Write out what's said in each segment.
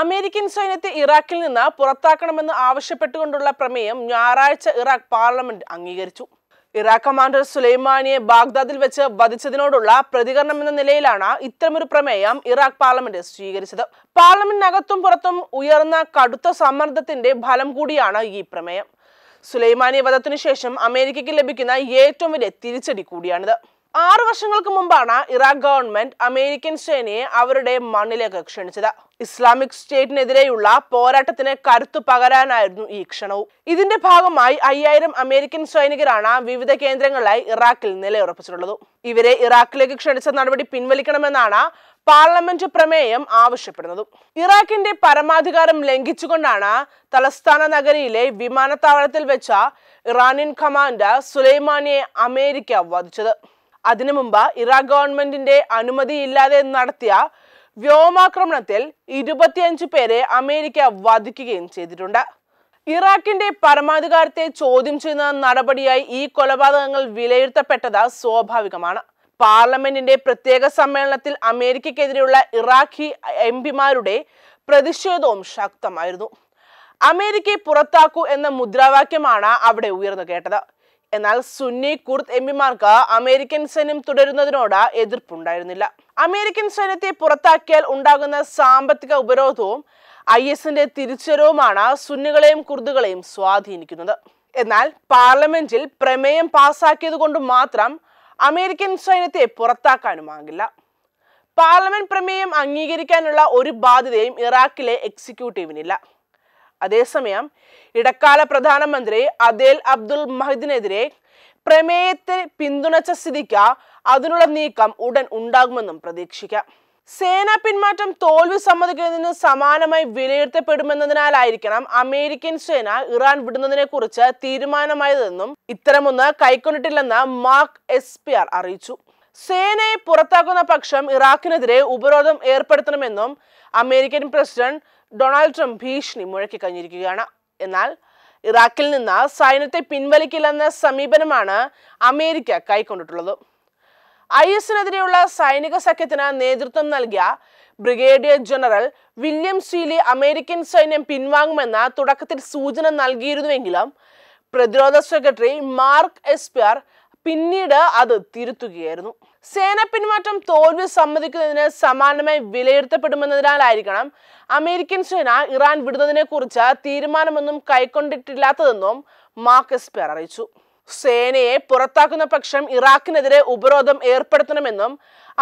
American സൈന്യത്തെ ഇറാഖിൽ നിന്ന് പുറത്താക്കണമെന്ന് ആവശ്യപ്പെട്ടുകൊണ്ടുള്ള പ്രമേയം ഞായറാഴ്ച ഇറാഖ് പാർലമെന്റ് അംഗീകരിച്ചു. ഇറാഖ് കമാൻഡർ സുലൈമാനിയെ ബാഗ്ദാദിൽ വെച്ച് വധിച്ചതിനോടുള്ള പ്രതികരണം എന്ന നിലയിലാണ് ഇത്തരമൊരു പ്രമേയം ഇറാഖ് പാർലമെന്റ് സ്വീകരിച്ചത്. പാർലമെന്റിനകത്തും പുറത്തും ഉയർന്ന കടുത്ത സമ്മർദ്ദത്തിന്റെ ഫലം കൂടിയാണ് ഈ പ്രമേയം. സുലൈമാനി വധത്തിനു ശേഷം അമേരിക്കയ്ക്ക് ലഭിക്കുന്ന ഏറ്റവും വലിയ തിരിച്ചടി കൂടിയാണിത്. ആറു വർഷങ്ങൾക്ക് മുമ്പാണ് ഇറാഖ് ഗവൺമെന്റ് അമേരിക്കൻ സേനയെ അവരുടെ മണ്ണിലേക്ക് ക്ഷണിച്ചത്. ഇസ്ലാമിക് സ്റ്റേറ്റിനെതിരെയുള്ള പോരാട്ടത്തിന് കരുത്തു പകരാനായിരുന്നു ഈ ക്ഷണവും. ഇതിന്റെ ഭാഗമായി അയ്യായിരം അമേരിക്കൻ സൈനികരാണ് വിവിധ കേന്ദ്രങ്ങളിലായി ഇറാഖിൽ നിലയുറപ്പിച്ചിട്ടുള്ളത്. ഇവരെ ഇറാഖിലേക്ക് ക്ഷണിച്ച നടപടി പിൻവലിക്കണമെന്നാണ് പാർലമെന്റ് പ്രമേയം ആവശ്യപ്പെടുന്നതും. ഇറാഖിന്റെ പരമാധികാരം ലംഘിച്ചുകൊണ്ടാണ് തലസ്ഥാന നഗരിയിലെ വിമാനത്താവളത്തിൽ വെച്ച ഇറാനിയൻ കമാൻഡർ സുലൈമാനിയെ അമേരിക്ക വധിച്ചത്. അതിനു മുമ്പ് ഇറാഖ് ഗവൺമെന്റിന്റെ അനുമതിയില്ലാതെ നടത്തിയ വ്യോമാക്രമണത്തിൽ ഇരുപത്തിയഞ്ച് പേരെ അമേരിക്ക വധിക്കുകയും ചെയ്തിട്ടുണ്ട്. ഇറാഖിന്റെ പരമാധികാരത്തെ ചോദ്യം ചെയ്യുന്ന നടപടിയായി ഈ കൊലപാതകങ്ങൾ വിലയിരുത്തപ്പെട്ടത് സ്വാഭാവികമാണ്. പാർലമെന്റിന്റെ പ്രത്യേക സമ്മേളനത്തിൽ അമേരിക്കക്കെതിരെയുള്ള ഇറാഖി എം പിമാരുടെ പ്രതിഷേധവും ശക്തമായിരുന്നു. അമേരിക്കയെ പുറത്താക്കൂ എന്ന മുദ്രാവാക്യമാണ് അവിടെ ഉയർന്നു കേട്ടത്. എന്നാൽ സുന്നി കുർദ് എംപിമാർക്ക് അമേരിക്കൻ സൈന്യം തുടരുന്നതിനോട് എതിർപ്പുണ്ടായിരുന്നില്ല. അമേരിക്കൻ സൈന്യത്തെ പുറത്താക്കിയാൽ ഉണ്ടാകുന്ന സാമ്പത്തിക ഉപരോധവും ഐ എസിന്റെ തിരിച്ചരവുമാണ് സുന്നികളെയും കുർദുകളെയും സ്വാധീനിക്കുന്നത്. എന്നാൽ പാർലമെന്റിൽ പ്രമേയം പാസാക്കിയത് കൊണ്ട് മാത്രം അമേരിക്കൻ സൈന്യത്തെ പുറത്താക്കാനുമാകില്ല പാർലമെന്റ് പ്രമേയം അംഗീകരിക്കാനുള്ള ഒരു ബാധ്യതയും ഇറാഖിലെ എക്സിക്യൂട്ടീവിനില്ല. അതേസമയം ഇടക്കാല പ്രധാനമന്ത്രി അദേൽ അബ്ദുൽ മഹിദിനെതിരെ പ്രമേയത്തെ പിന്തുണച്ച സ്ഥിതിക്ക് അതിനുള്ള നീക്കം ഉടൻ ഉണ്ടാകുമെന്നും പ്രതീക്ഷിക്കാം. സേനാ പിന്മാറ്റം തോൽവി സമ്മതിക്കുന്നതിന് സമാനമായി വിലയിരുത്തപ്പെടുമെന്നതിനാലായിരിക്കണം അമേരിക്കൻ സേന ഇറാൻ വിടുന്നതിനെ കുറിച്ച് തീരുമാനമായതെന്നും ഇത്തരമൊന്ന് കൈക്കൊണ്ടിട്ടില്ലെന്ന് മാർക്ക് എസ്പിയർ അറിയിച്ചു. സേനയെ പുറത്താക്കുന്ന പക്ഷം ഇറാഖിനെതിരെ ഉപരോധം ഏർപ്പെടുത്തണമെന്നും അമേരിക്കൻ പ്രസിഡന്റ് ഡൊണാൾഡ് ട്രംപ് ഭീഷണി മുഴക്കിക്കഴിഞ്ഞിരിക്കുകയാണ് എന്നാൽ ഇറാഖിൽ നിന്ന് സൈന്യത്തെ പിൻവലിക്കില്ലെന്ന സമീപനമാണ് അമേരിക്ക കൈക്കൊണ്ടിട്ടുള്ളത്. ഐ എസിനെതിരെയുള്ള സൈനിക സഖ്യത്തിന് നേതൃത്വം നൽകിയ brigadier general William Seely American സൈന്യം പിൻവാങ്ങുമെന്ന തുടക്കത്തിൽ സൂചന നൽകിയിരുന്നുവെങ്കിലും പ്രതിരോധ സെക്രട്ടറി മാർക്ക് എസ്പിയർ പിന്നീട് അത് തിരുത്തുകയായിരുന്നു. സേന പിന്മാറ്റം തോൽവി സമ്മതിക്കുന്നതിന് സമാനമായി വിലയിരുത്തപ്പെടുമെന്നതിനാലായിരിക്കണം അമേരിക്കൻ സേന ഇറാൻ വിടുന്നതിനെ കുറിച്ച് തീരുമാനമൊന്നും കൈക്കൊണ്ടിട്ടില്ലാത്തതെന്നും മാർക്കസ് പേർ അറിയിച്ചു. സേനയെ പുറത്താക്കുന്ന പക്ഷം ഇറാഖിനെതിരെ ഉപരോധം ഏർപ്പെടുത്തണമെന്നും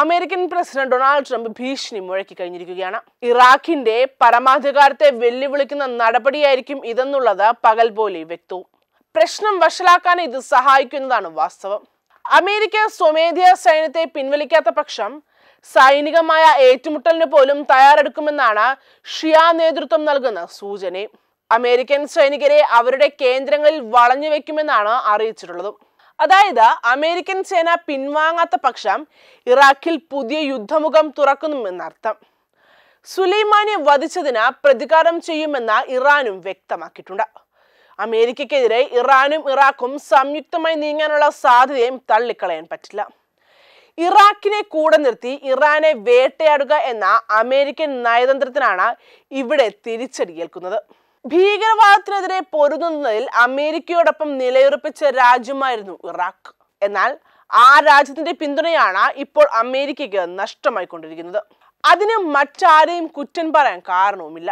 അമേരിക്കൻ പ്രസിഡന്റ് ഡൊണാൾഡ് ട്രംപ് ഭീഷണി മുഴക്കി കഴിഞ്ഞിരിക്കുകയാണ്. ഇറാഖിന്റെ പരമാധികാരത്തെ വെല്ലുവിളിക്കുന്ന നടപടിയായിരിക്കും ഇതെന്നുള്ളത് പകൽ പോലെ വ്യക്തവും. പ്രശ്നം വഷളാക്കാൻ ഇത് സഹായിക്കുന്നതാണ് വാസ്തവം. അമേരിക്ക സ്വമേധയാ സൈന്യത്തെ പിൻവലിക്കാത്ത പക്ഷം സൈനികമായ ഏറ്റുമുട്ടലിന് പോലും തയ്യാറെടുക്കുമെന്നാണ് ഷിയ നേതൃത്വം നൽകുന്ന സൂചന. അമേരിക്കൻ സൈനികരെ അവരുടെ കേന്ദ്രങ്ങളിൽ വളഞ്ഞു വെക്കുമെന്നാണ് അറിയിച്ചിട്ടുള്ളത്. അതായത് അമേരിക്കൻ സേന പിൻവാങ്ങാത്ത പക്ഷം ഇറാഖിൽ പുതിയ യുദ്ധമുഖം തുറക്കുമെന്നർത്ഥം സുലൈമാനെ വധിച്ചതിന് പ്രതികാരം ചെയ്യുമെന്ന് ഇറാനും വ്യക്തമാക്കിയിട്ടുണ്ട്. അമേരിക്കക്കെതിരെ ഇറാനും ഇറാഖും സംയുക്തമായി നീങ്ങാനുള്ള സാധ്യതയും തള്ളിക്കളയാൻ പറ്റില്ല. ഇറാഖിനെ കൂടെ നിർത്തി ഇറാനെ വേട്ടയാടുക എന്ന അമേരിക്കൻ നയതന്ത്രത്തിനാണ് ഇവിടെ തിരിച്ചടിയേൽക്കുന്നത്. ഭീകരവാദത്തിനെതിരെ പൊരുതുന്നതിൽ അമേരിക്കയോടൊപ്പം നിലയുറപ്പിച്ച രാജ്യമായിരുന്നു ഇറാഖ്. എന്നാൽ ആ രാജ്യത്തിന്റെ പിന്തുണയാണ് ഇപ്പോൾ അമേരിക്കയ്ക്ക് നഷ്ടമായിക്കൊണ്ടിരിക്കുന്നത്. അതിന് മറ്റാരെയും കുറ്റം പറയാൻ കാരണവുമില്ല.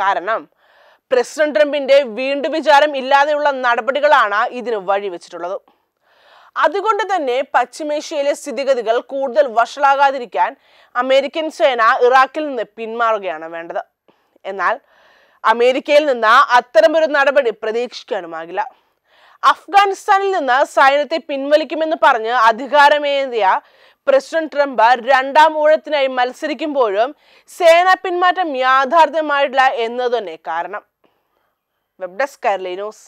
കാരണം പ്രസിഡന്റ് ട്രംപിന്റെ വീണ്ടും വിചാരം ഇല്ലാതെയുള്ള നടപടികളാണ് ഇതിന് വഴിവെച്ചിട്ടുള്ളത്. അതുകൊണ്ട് തന്നെ പശ്ചിമേഷ്യയിലെ സ്ഥിതിഗതികൾ കൂടുതൽ വഷളാകാതിരിക്കാൻ അമേരിക്കൻ സേന ഇറാഖിൽ നിന്ന് പിന്മാറുകയാണ് വേണ്ടത്. എന്നാൽ അമേരിക്കയിൽ നിന്ന് അത്തരമൊരു നടപടി പ്രതീക്ഷിക്കാനുമാകില്ല. അഫ്ഗാനിസ്ഥാനിൽ നിന്ന് സൈന്യത്തെ പിൻവലിക്കുമെന്ന് പറഞ്ഞ് അധികാരമേന്തിയ പ്രസിഡന്റ് ട്രംപ് രണ്ടാം ഊഴത്തിനായി മത്സരിക്കുമ്പോഴും സേനാ പിന്മാറ്റം യാഥാർത്ഥ്യമായിട്ടില്ല എന്നത് തന്നെ കാരണം. वेब डेस्क कर लेनोस